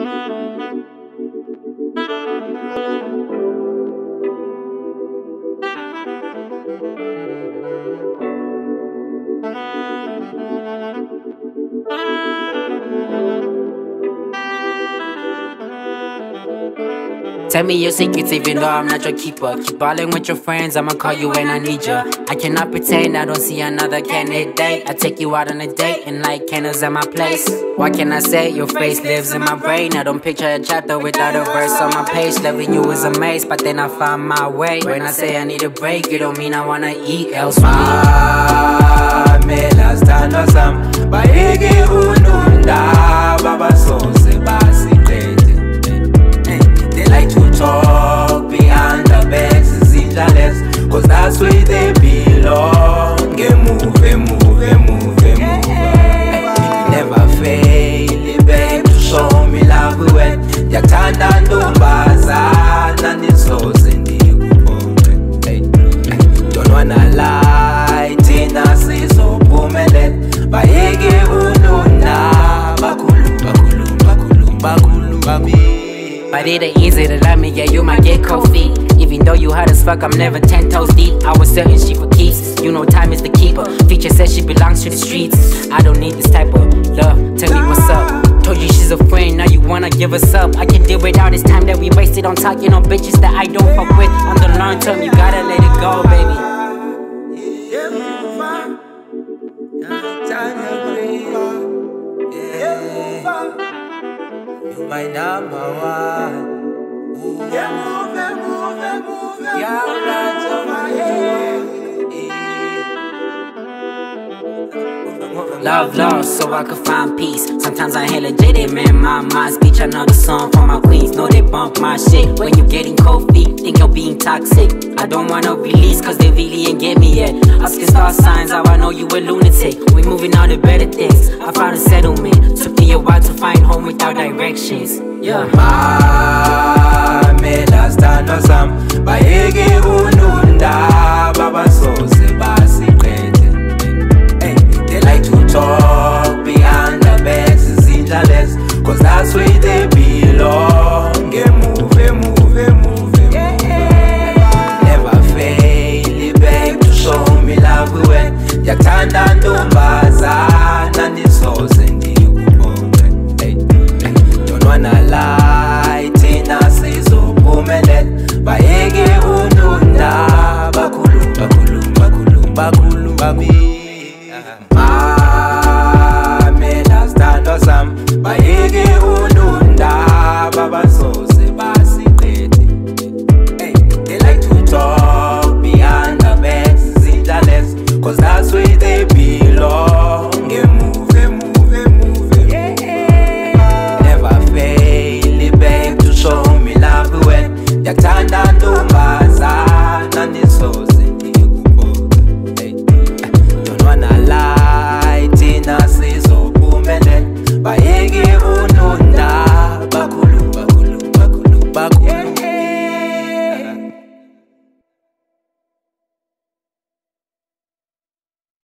Thank you. Tell me your secrets even though I'm not your keeper. Keep balling with your friends, I'ma call you when I need you. I cannot pretend I don't see another candidate. I take you out on a date and light candles at my place. Why can I say? Your face lives in my brain. I don't picture a chapter without a verse on my page. Loving you is a maze, but then I find my way. When I say I need a break, it don't mean I wanna eat elsewhere. But it ain't easy to love me, yeah, you might get cold feet. Even though you hot as fuck, I'm never ten toes deep. I was certain she for keeps. You know time is the keeper. Feature says she belongs to the streets. I don't need this type of love. Tell me what's up. Told you she's a friend, now you wanna give us up. I can deal with all this time that we wasted on talking on bitches that I don't fuck with. On the long term, you gotta let it go, baby. My number one. Yeah, move, it, move, move. Yeah, Love lost so I could find peace. Sometimes I hear legit, man. My mind speech, another song for my queens. Know they bump my shit when you getting cold feet. Think you're being toxic. I don't wanna release cause they really ain't get me yet. Asking star signs, how I know you a lunatic. We moving on to better things. I found a settlement. Took me a while to find home without directions. Yeah. Pamela sithandwa sami bayeke they belong. Get move, move, move, move. Never fail, beg to show me love when you turn and don't bazaar. And it's all sending you Don't wanna lie, Tina says, oh, woman, bayeke ununda bakhulumba khulumba khulumba khulumba mina ndanda ntombazana nisoze ngikuphoxe donwa nalayi thina sizophumelela bayeke unondaba bakhulu bakhulu bakhulu bakhulu.